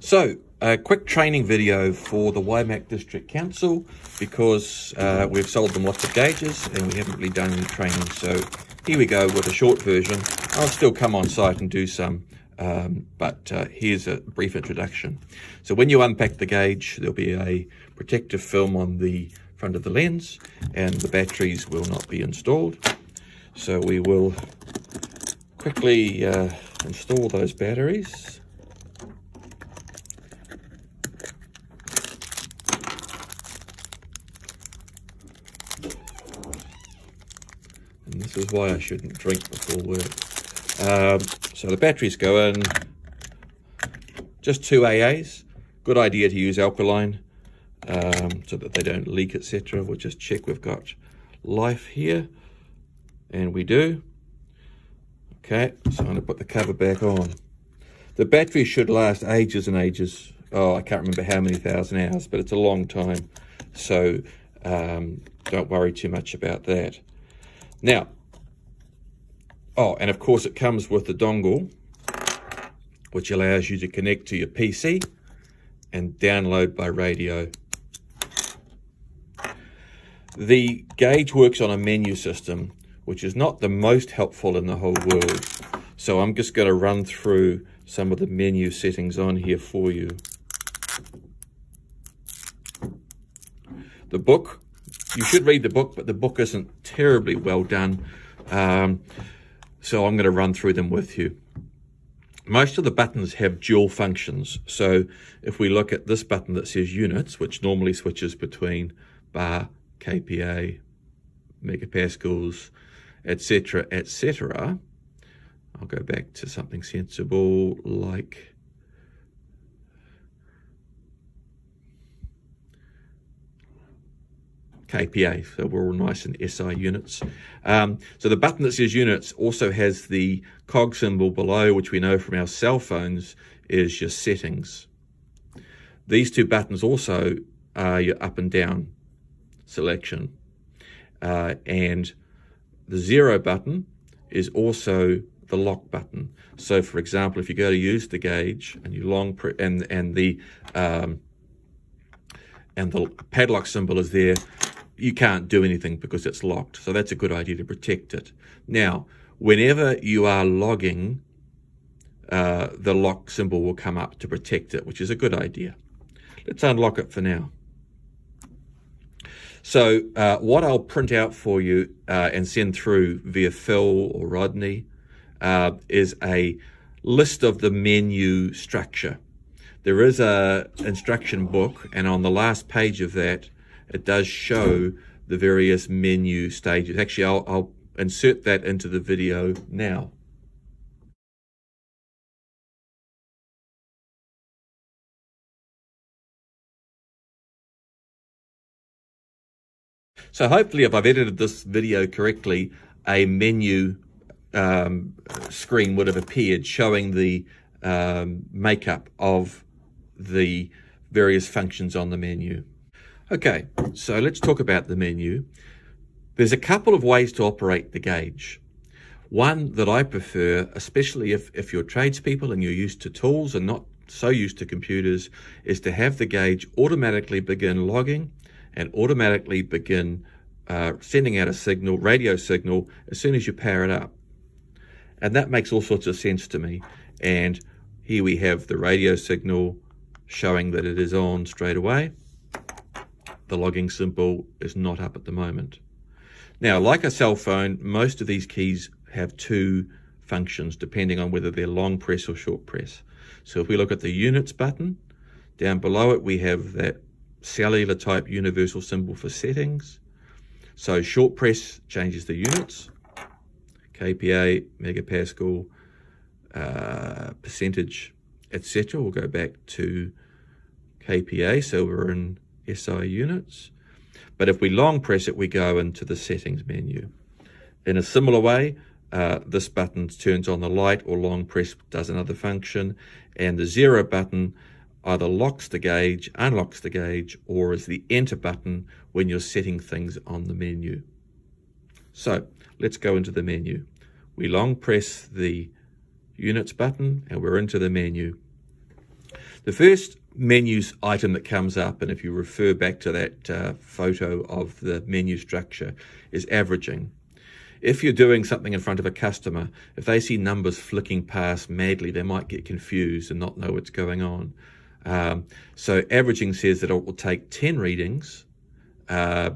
So, a quick training video for the Waimak District Council because uh, we've sold them lots of gauges and we haven't really done any training. So here we go with a short version. I'll still come on site and do some, um, but uh, here's a brief introduction. So when you unpack the gauge, there'll be a protective film on the front of the lens and the batteries will not be installed. So we will quickly uh, install those batteries. And this is why I shouldn't drink before work. Um, so the batteries go in, just two AAs. Good idea to use alkaline um, so that they don't leak, etc. We'll just check we've got life here, and we do. Okay, so I'm going to put the cover back on. The battery should last ages and ages. Oh, I can't remember how many thousand hours, but it's a long time. So um, don't worry too much about that. Now, oh, and of course it comes with the dongle, which allows you to connect to your PC and download by radio. The gauge works on a menu system, which is not the most helpful in the whole world. So I'm just going to run through some of the menu settings on here for you. The book, you should read the book, but the book isn't terribly well done. Um, so I'm going to run through them with you. Most of the buttons have dual functions. So if we look at this button that says units, which normally switches between bar, kPa, megapascals, etc., etc., I'll go back to something sensible like kPa, so we're all nice in SI units. Um, so the button that says units also has the cog symbol below, which we know from our cell phones is your settings. These two buttons also are your up and down selection. Uh, and the zero button is also the lock button. So for example, if you go to use the gauge and you long and and the um, and the padlock symbol is there, you can't do anything because it's locked. So that's a good idea to protect it. Now, whenever you are logging, uh, the lock symbol will come up to protect it, which is a good idea. Let's unlock it for now. So uh, what I'll print out for you uh, and send through via Phil or Rodney uh, is a list of the menu structure. There is a instruction book, and on the last page of that, it does show the various menu stages. Actually, I'll, I'll insert that into the video now. So hopefully if I've edited this video correctly, a menu um, screen would have appeared showing the um, makeup of the various functions on the menu. Okay, so let's talk about the menu. There's a couple of ways to operate the gauge. One that I prefer, especially if, if you're tradespeople and you're used to tools and not so used to computers, is to have the gauge automatically begin logging and automatically begin uh, sending out a signal, radio signal, as soon as you power it up. And that makes all sorts of sense to me. And here we have the radio signal showing that it is on straight away the logging symbol is not up at the moment. Now, like a cell phone, most of these keys have two functions depending on whether they're long press or short press. So if we look at the units button, down below it we have that cellular type universal symbol for settings. So short press changes the units, kPa, megapascal, uh, percentage, etc. We'll go back to kPa, so we're in SI units. But if we long press it, we go into the settings menu. In a similar way, uh, this button turns on the light or long press does another function. And the zero button either locks the gauge, unlocks the gauge, or is the enter button when you're setting things on the menu. So let's go into the menu. We long press the units button and we're into the menu. The first menus item that comes up, and if you refer back to that uh, photo of the menu structure, is averaging. If you're doing something in front of a customer, if they see numbers flicking past madly, they might get confused and not know what's going on. Um, so averaging says that it will take 10 readings uh,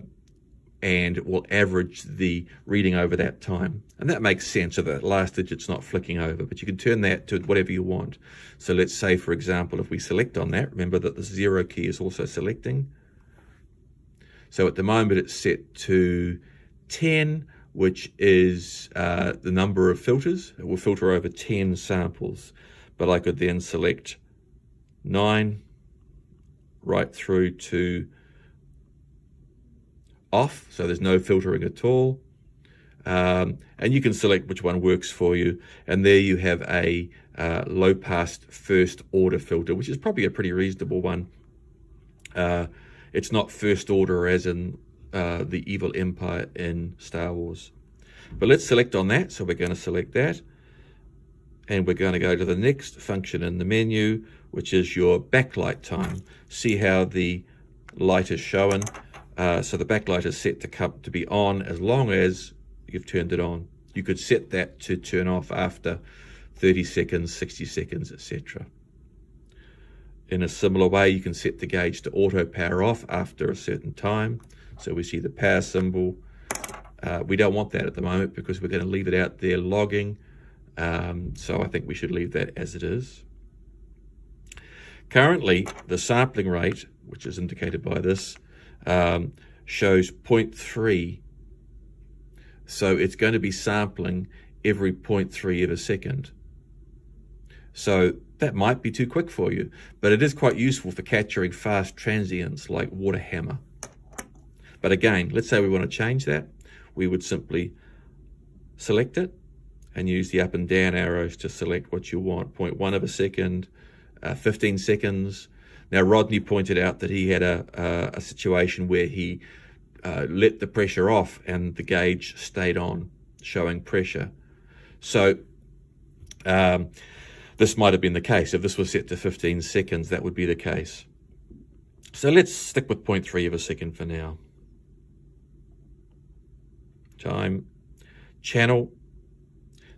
and will average the reading over that time. And that makes sense so that last digit's not flicking over, but you can turn that to whatever you want. So let's say, for example, if we select on that, remember that the zero key is also selecting. So at the moment it's set to 10, which is uh, the number of filters. It will filter over 10 samples, but I could then select 9 right through to off, so there's no filtering at all. Um, and you can select which one works for you. And there you have a uh, low pass first order filter, which is probably a pretty reasonable one. Uh, it's not first order as in uh, the evil empire in Star Wars. But let's select on that. So we're going to select that. And we're going to go to the next function in the menu, which is your backlight time. See how the light is showing. Uh, so the backlight is set to come to be on as long as you've turned it on. You could set that to turn off after 30 seconds, 60 seconds, etc. In a similar way, you can set the gauge to auto power off after a certain time. So we see the power symbol. Uh, we don't want that at the moment because we're going to leave it out there logging. Um, so I think we should leave that as it is. Currently, the sampling rate, which is indicated by this, um, shows 0.3. So it's going to be sampling every 0.3 of a second. So that might be too quick for you, but it is quite useful for capturing fast transients like water hammer. But again, let's say we want to change that. We would simply select it and use the up and down arrows to select what you want. 0.1 of a second, uh, 15 seconds, now, Rodney pointed out that he had a, a, a situation where he uh, let the pressure off and the gauge stayed on, showing pressure. So, um, this might have been the case. If this was set to 15 seconds, that would be the case. So let's stick with 0.3 of a second for now. Time, channel.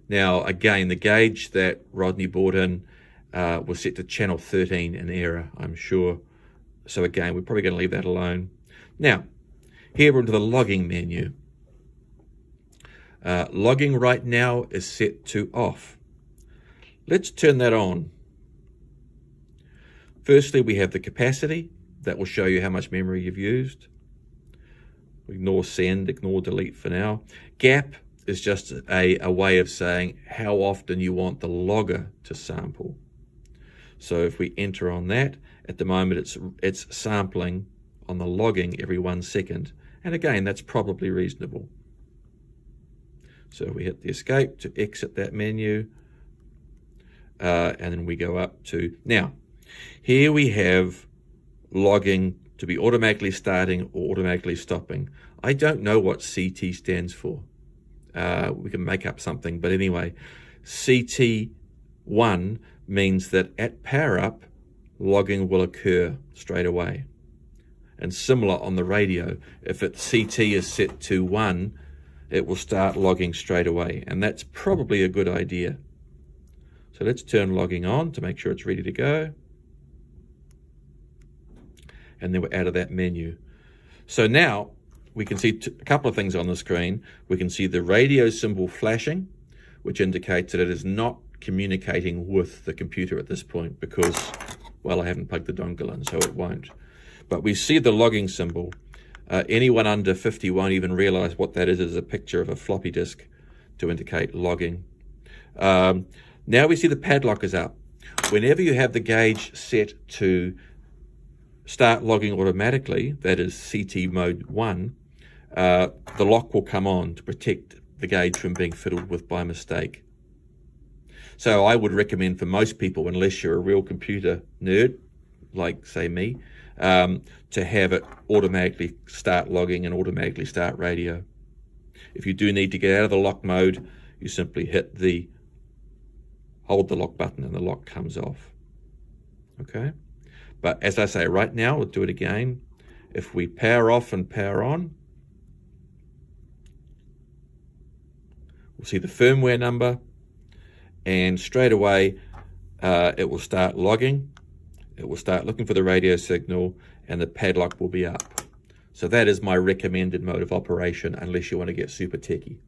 Now, again, the gauge that Rodney brought in uh, was set to channel 13 in error, I'm sure. So again, we're probably going to leave that alone. Now, here we're into the logging menu. Uh, logging right now is set to off. Let's turn that on. Firstly, we have the capacity. That will show you how much memory you've used. Ignore send, ignore delete for now. Gap is just a, a way of saying how often you want the logger to sample. So if we enter on that, at the moment it's, it's sampling on the logging every one second. And again, that's probably reasonable. So we hit the escape to exit that menu. Uh, and then we go up to, now, here we have logging to be automatically starting or automatically stopping. I don't know what CT stands for. Uh, we can make up something, but anyway, CT1 means that at power up, logging will occur straight away. And similar on the radio, if its CT is set to 1, it will start logging straight away. And that's probably a good idea. So let's turn logging on to make sure it's ready to go. And then we're out of that menu. So now we can see a couple of things on the screen. We can see the radio symbol flashing, which indicates that it is not communicating with the computer at this point because, well, I haven't plugged the dongle in, so it won't. But we see the logging symbol. Uh, anyone under 50 won't even realize what that is as a picture of a floppy disk to indicate logging. Um, now we see the padlock is up. Whenever you have the gauge set to start logging automatically, that is CT mode 1, uh, the lock will come on to protect the gauge from being fiddled with by mistake. So I would recommend for most people, unless you're a real computer nerd, like say me, um, to have it automatically start logging and automatically start radio. If you do need to get out of the lock mode, you simply hit the hold the lock button and the lock comes off. Okay. But as I say, right now, we'll do it again. If we power off and power on, we'll see the firmware number, and straight away uh, it will start logging. It will start looking for the radio signal, and the padlock will be up. So that is my recommended mode of operation unless you want to get super techy.